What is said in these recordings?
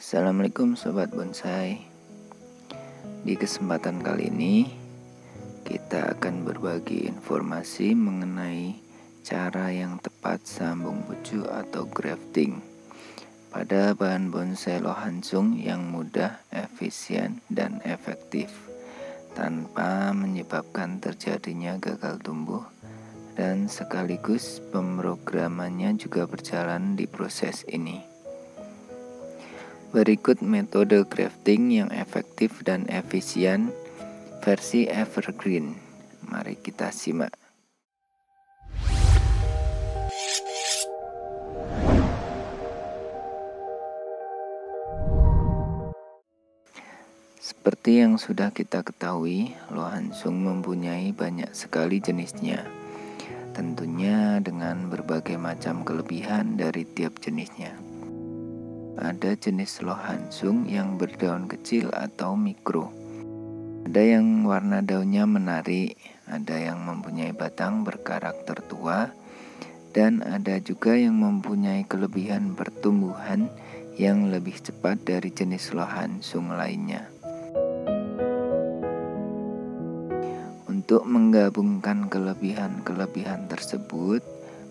Assalamualaikum sobat bonsai Di kesempatan kali ini Kita akan berbagi informasi mengenai Cara yang tepat sambung bucu atau grafting Pada bahan bonsai lohansung yang mudah, efisien, dan efektif Tanpa menyebabkan terjadinya gagal tumbuh dan sekaligus pemrogramannya juga berjalan di proses ini. Berikut metode crafting yang efektif dan efisien versi evergreen. Mari kita simak. Seperti yang sudah kita ketahui, lohansung mempunyai banyak sekali jenisnya. Tentunya dengan berbagai macam kelebihan dari tiap jenisnya. Ada jenis lohansung yang berdaun kecil atau mikro. Ada yang warna daunnya menarik, ada yang mempunyai batang berkarakter tua, dan ada juga yang mempunyai kelebihan pertumbuhan yang lebih cepat dari jenis lohansung lainnya. Untuk menggabungkan kelebihan-kelebihan tersebut,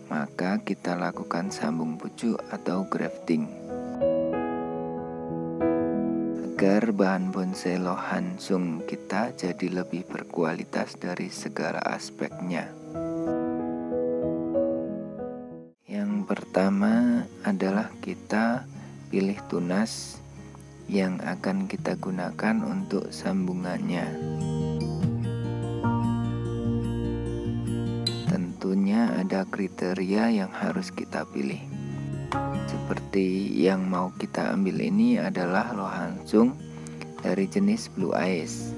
maka kita lakukan sambung pucuk atau grafting agar bahan bonsai lohansung kita jadi lebih berkualitas dari segala aspeknya. Yang pertama adalah kita pilih tunas yang akan kita gunakan untuk sambungannya. Tentunya ada kriteria yang harus kita pilih seperti yang mau kita ambil ini adalah lohansung dari jenis blue eyes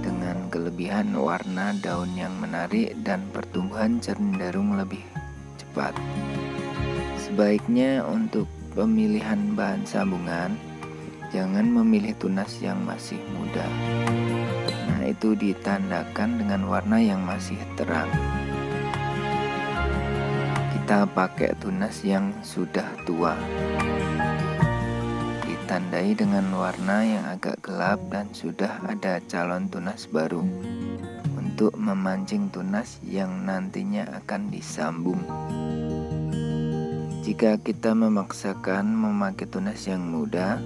dengan kelebihan warna daun yang menarik dan pertumbuhan cenderung lebih cepat. Sebaiknya untuk pemilihan bahan sambungan jangan memilih tunas yang masih muda. Nah, itu ditandakan dengan warna yang masih terang kita pakai tunas yang sudah tua. Ditandai dengan warna yang agak gelap dan sudah ada calon tunas baru. Untuk memancing tunas yang nantinya akan disambung. Jika kita memaksakan memakai tunas yang muda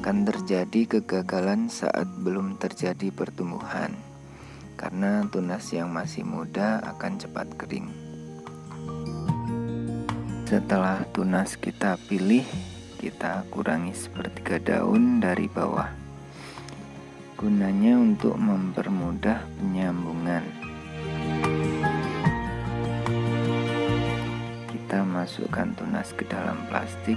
akan terjadi kegagalan saat belum terjadi pertumbuhan. Karena tunas yang masih muda akan cepat kering setelah tunas kita pilih, kita kurangi sepertiga daun dari bawah. Gunanya untuk mempermudah penyambungan. Kita masukkan tunas ke dalam plastik,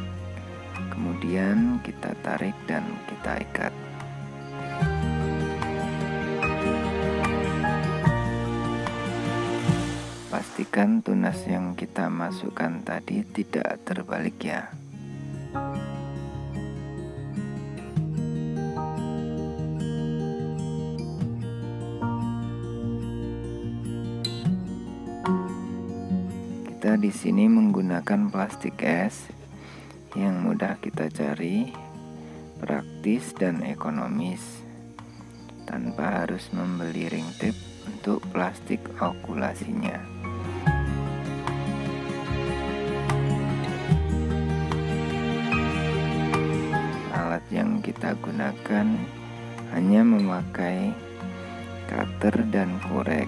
kemudian kita tarik dan kita ikat. Pastikan tunas yang kita masukkan tadi tidak terbalik ya. Kita di sini menggunakan plastik es yang mudah kita cari, praktis dan ekonomis tanpa harus membeli ring tip untuk plastik okulasinya. Kita gunakan hanya memakai cutter dan korek.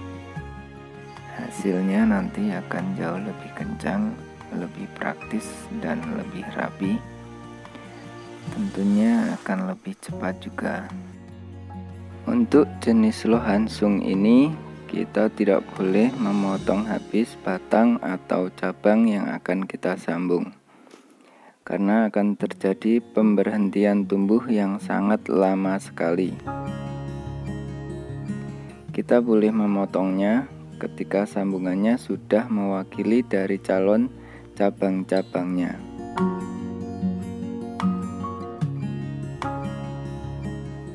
Hasilnya nanti akan jauh lebih kencang lebih praktis dan lebih rapi. Tentunya akan lebih cepat juga. Untuk jenis lohansung ini kita tidak boleh memotong habis batang atau cabang yang akan kita sambung karena akan terjadi pemberhentian tumbuh yang sangat lama sekali. Kita boleh memotongnya ketika sambungannya sudah mewakili dari calon cabang-cabangnya.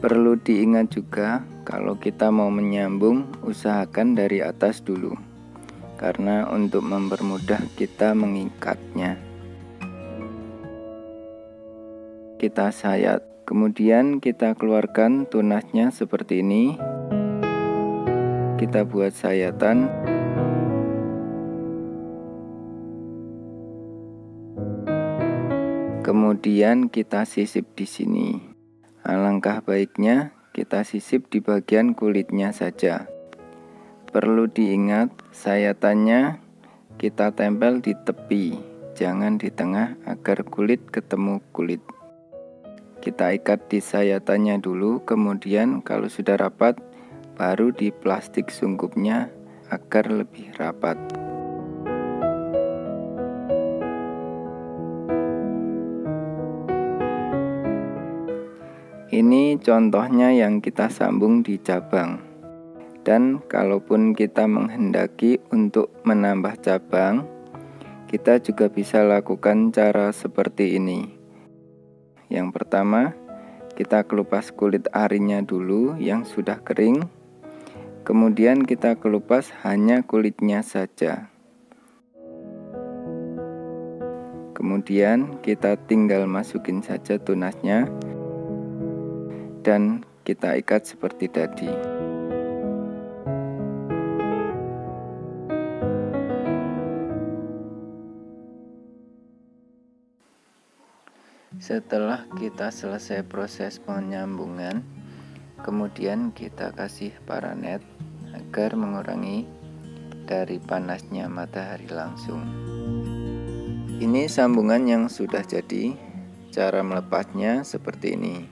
Perlu diingat juga, kalau kita mau menyambung, usahakan dari atas dulu, karena untuk mempermudah kita mengikatnya. Kita sayat. Kemudian kita keluarkan tunasnya seperti ini. Kita buat sayatan. Kemudian kita sisip di sini. Alangkah baiknya kita sisip di bagian kulitnya saja. Perlu diingat sayatannya kita tempel di tepi jangan di tengah agar kulit ketemu kulit. Kita ikat di sayatannya dulu, kemudian kalau sudah rapat, baru di plastik sungkupnya agar lebih rapat. Ini contohnya yang kita sambung di cabang. Dan kalaupun kita menghendaki untuk menambah cabang, kita juga bisa lakukan cara seperti ini. Yang pertama, kita kelupas kulit arinya dulu yang sudah kering. Kemudian kita kelupas hanya kulitnya saja. Kemudian kita tinggal masukin saja tunasnya dan kita ikat seperti tadi. Setelah kita selesai proses penyambungan, kemudian kita kasih paranet agar mengurangi dari panasnya matahari langsung. Ini sambungan yang sudah jadi. Cara melepasnya seperti ini.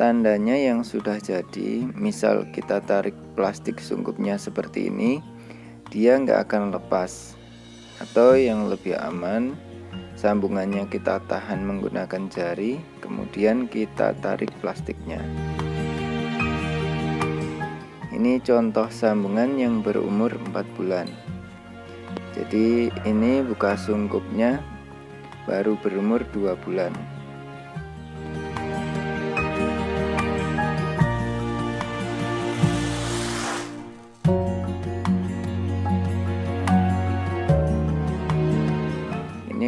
Tandanya yang sudah jadi, misal kita tarik plastik sungkupnya seperti ini, dia nggak akan lepas. Atau yang lebih aman, Sambungannya kita tahan menggunakan jari, kemudian kita tarik plastiknya. Ini contoh sambungan yang berumur 4 bulan. Jadi ini buka sungkupnya baru berumur 2 bulan.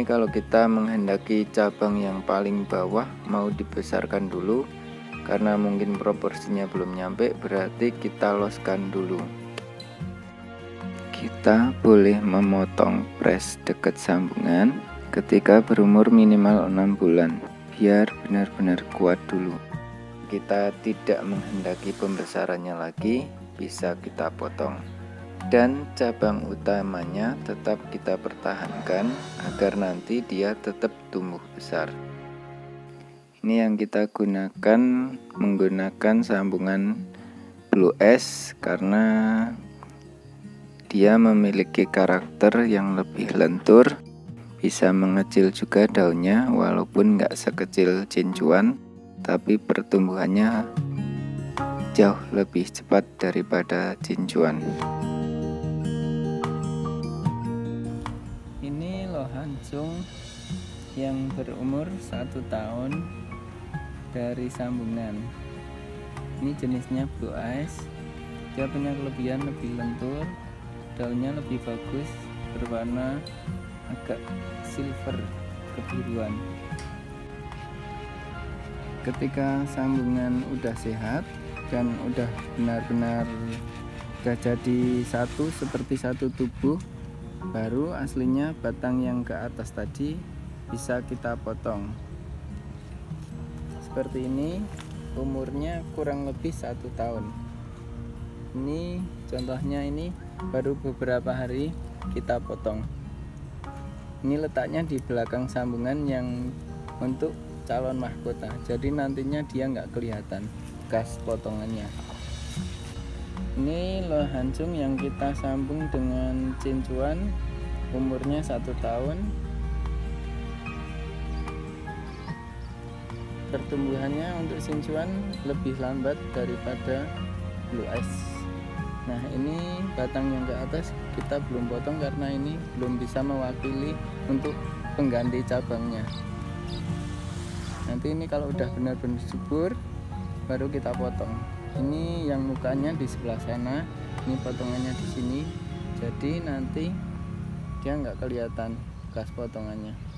Kalau kita menghendaki cabang yang paling bawah mau dibesarkan dulu karena mungkin proporsinya belum nyampe berarti kita loskan dulu. Kita boleh memotong press dekat sambungan ketika berumur minimal 6 bulan biar benar-benar kuat dulu. Kita tidak menghendaki pembesarannya lagi bisa kita potong dan cabang utamanya tetap kita pertahankan agar nanti dia tetap tumbuh besar ini yang kita gunakan menggunakan sambungan blue S karena dia memiliki karakter yang lebih lentur bisa mengecil juga daunnya walaupun nggak sekecil cincuan tapi pertumbuhannya jauh lebih cepat daripada cincuan. Langsung yang berumur satu tahun dari sambungan. Ini jenisnya blue eyes dia punya kelebihan lebih lentur daunnya lebih bagus berwarna agak silver kebiruan. Ketika sambungan udah sehat dan udah benar-benar udah jadi satu seperti satu tubuh baru aslinya batang yang ke atas tadi bisa kita potong. Seperti ini umurnya kurang lebih satu tahun. Ini contohnya ini baru beberapa hari kita potong. Ini letaknya di belakang sambungan yang untuk calon mahkota. Jadi nantinya dia nggak kelihatan gas potongannya ini loh hancung yang kita sambung dengan cincuan umurnya satu tahun. Pertumbuhannya untuk cincuan lebih lambat daripada eyes. Nah ini batang yang ke atas kita belum potong karena ini belum bisa mewakili untuk pengganti cabangnya. Nanti ini kalau udah benar-benar subur baru kita potong ini yang mukanya di sebelah sana ini potongannya di sini. Jadi nanti dia nggak kelihatan bekas potongannya